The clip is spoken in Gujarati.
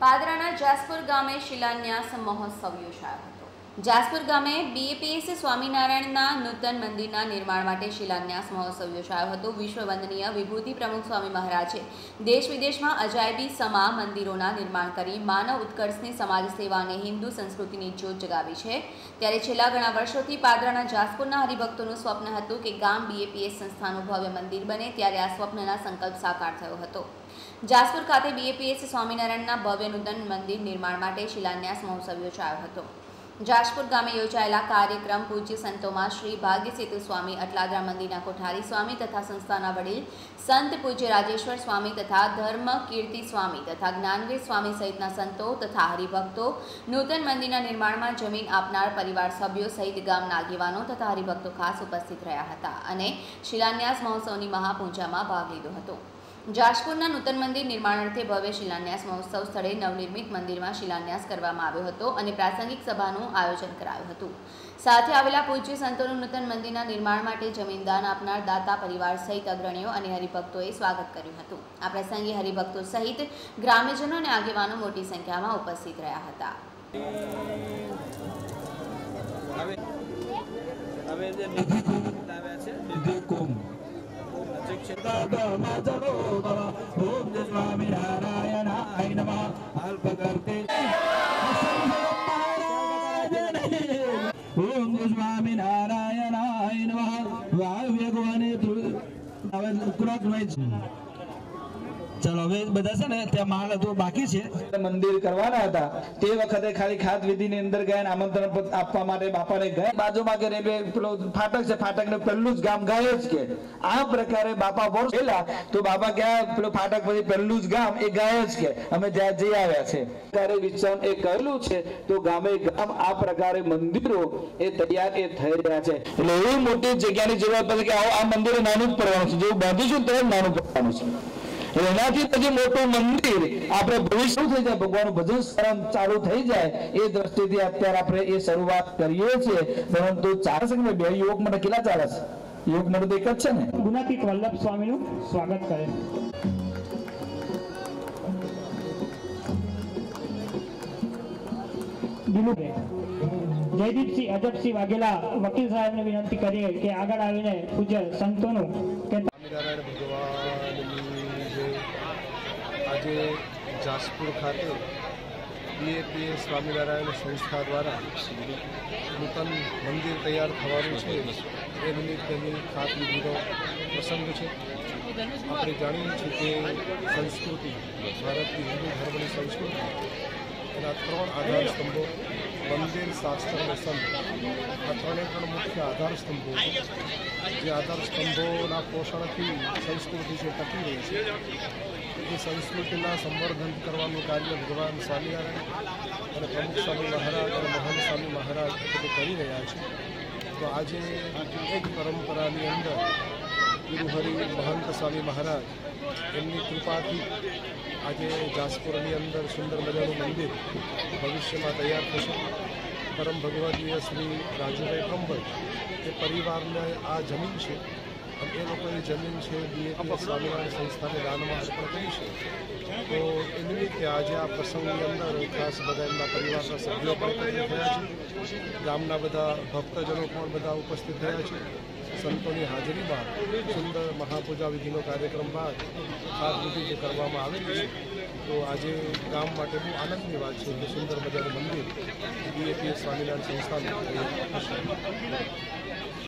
પાદરાના જાસપુર ગામે શિલાન્યાસ મહોત્સવ યોજાયો હતો. જાસપુર ગામે બીએપીએસ સ્વામિનારાયણના નૂતન મંદિરના નિર્માણ માટે શિલાન્યાસ મહોત્સવ યોજાયો હતો. વિશ્વવંદનીય વિભૂતિ પ્રમુખ સ્વામી મહારાજે દેશ વિદેશમાં અજાયબી સમા મંદિરોના નિર્માણ કરી માનવ ઉત્કર્ષની સમાજ સેવા અને હિન્દુ સંસ્કૃતિની જ્યોત જગાવી છે. ત્યારે છેલ્લા ઘણા વર્ષોથી પાદરાના જાસપુરના હરિભક્તોનું સ્વપ્ન હતું કે ગામ બીએપીએસ સંસ્થાનું ભવ્ય મંદિર બને ત્યારે આ સ્વપ્નના સંકલ્પ સાકાર થયો હતો. જાસપુર ખાતે બીએપીએસ સ્વામિનારાયણના ભવ્ય નૂતન મંદિર નિર્માણ માટે શિલાન્યાસ મહોત્સવ યોજાયો હતો. જાસપુર ગામે યોજાયેલા કાર્યક્રમ પૂજ્ય સંતોમાં શ્રી ભાગ્ય સેતુ સ્વામી અટલાદરા મંદિરના કોઠારી સ્વામી તથા સંસ્થાના વડીલ સંત પૂજ્ય રાજેશ્વર સ્વામી તથા ધર્મ કીર્તિ સ્વામી તથા જ્ઞાનવીર સ્વામી સહિતના સંતો તથા હરિભક્તો નૂતન મંદિરના નિર્માણમાં જમીન આપનાર પરિવાર સભ્યો સહિત ગામના આગેવાનો તથા હરિભક્તો ખાસ ઉપસ્થિત રહ્યા હતા અને શિલાન્યાસ મહોત્સવની મહાપૂજામાં ભાગ લીધો હતો. જાસપુરના નૂતન મંદિર નિર્માણ અર્થે ભવ્ય શિલાન્યાસ મહોત્સવ સ્થળે નવનિર્મિત મંદિરમાં શિલાન્યાસ કરવામાં આવ્યો હતો અને પ્રાસંગિક સભાનું આયોજન કરાયું હતું. સાથે આવેલા પૂજ્ય સંતોનું નૂતન મંદિરના નિર્માણ માટે જમીનદાન આપનાર દાતા પરિવાર સહિત અગ્રણીઓ અને હરિભક્તોએ સ્વાગત કર્યું હતું. આ પ્રસંગે હરિભક્તો સહિત ગ્રામ્યજનો અને આગેવાનો મોટી સંખ્યામાં ઉપસ્થિત રહ્યા હતા. હવે स्वामी नारायणाय नमः वाव्य गुणे कृत ચલો, હવે બધા છે ને ત્યાં માલ હતો બાકી છે. મંદિર કરવાના હતા. તે વખતે ખાલી ખાત વિધિની અંદર ગયા આમંત્રણ આપવા માટે બાપાને ગયા. બાજુમાં કે રેલવે પેલો ફાટક છે ફાટક ને પહેલું જ ગામ ગાય જ કે. આ પ્રકારે બાપા વર્ષ પેલા તો બાપા ગયા, પેલો ફાટક પછી પહેલું જ ગામ એ ગાય જ કે. અમે જ્યાં જઈ આવ્યા છે. ત્યારે વિચાર એ કહેલું છે, તો ગામે ગામ આ પ્રકારે મંદિરો એ તૈયાર એ થઈ રહ્યા છે. એટલે એવી મોટી જગ્યાની જરૂરત પડે કે આવો આ મંદિર નાનું જ પડવાનું છે. જેવું બાંધીશું તો નાનું પડવાનું છે. એનાથી પછી મોટું મંદિર આપણે ભવિષ્ય થઈ જાય ભગવાનનું ભજન સ્મરણ ચાલુ થઈ જાય. એ દ્રષ્ટિથી અત્યારે આપણે એ શરૂઆત કરીએ છીએ. પરંતુ ચાલે છે કે બે યુવક માટે કેટલા ચાલે છે? યુવક માટે તો એક જ છે ને? ગુણાતીત વલ્લભ સ્વામીનું સ્વાગત કરે. જયદીપસિંહ અજબસિંહ વાઘેલા વકીલ સાહેબને વિનંતી કરીએ કે આગળ આવીને પૂજ્ય સંતોનું કે સ્વામિનારાયણ ભગવાનની જે આજે જાસપુર ખાતે બીએપીએ સ્વામિનારાયણ સંસ્થા દ્વારા નૂતન મંદિર તૈયાર થવાનું છે. એ નિમિત્તેની ખાત વિધિનો પ્રસંગ છે. આપણે જાણીએ છીએ કે સંસ્કૃતિ, ભારતની હિન્દુ ધર્મની સંસ્કૃતિ એના ત્રણ આધાર સ્તંભો, મંદિર, શાસ્ત્ર અને સંત. આ ત્રણે ત્રણ મુખ્ય આધાર સ્તંભો છે. જે આધાર સ્તંભોના પોષણથી સંસ્કૃતિ છે ટકી રહી છે. એ સંસ્કૃતિના સંવર્ધન કરવાનું કાર્ય ભગવાન સ્વામિનારાયણ અને પ્રમુખ સ્વામી મહારાજ અને મહાન સ્વામી મહારાજ બધું કરી રહ્યા છે. તો આજે એક પરંપરાની અંદર ગુરુહરિ મહંત સ્વામી મહારાજ એમની કૃપાથી આજે જાસપુરની અંદર સુંદર મજાનું મંદિર ભવિષ્યમાં તૈયાર થશે. પરમ ભગવદીય શ્રી રાજુભાઈ કંબલ એ પરિવારને આ જમીન છે. એ લોકોની જમીન છે બીએપી સ્વામિનારાયણ સંસ્થાને દાનમાં અર્પણ કરી છે. તો એ નિમિત્તે આજે આ પ્રસંગની અંદર ખાસ બધા એમના પરિવારના સભ્યો પણ ઉપસ્થિત થયા છે. ગામના બધા ભક્તજનો પણ બધા ઉપસ્થિત થયા છે. સંતોની હાજરીમાં સુંદર મહાપૂજા વિધિનો કાર્યક્રમ બાદ આ વિધિ જે કરવામાં આવેલી છે, તો આજે ગામ માટે બહુ આનંદની વાત છે કે સુંદર મજાનું મંદિર બીએપી સ્વામિનારાયણ સંસ્થાનું.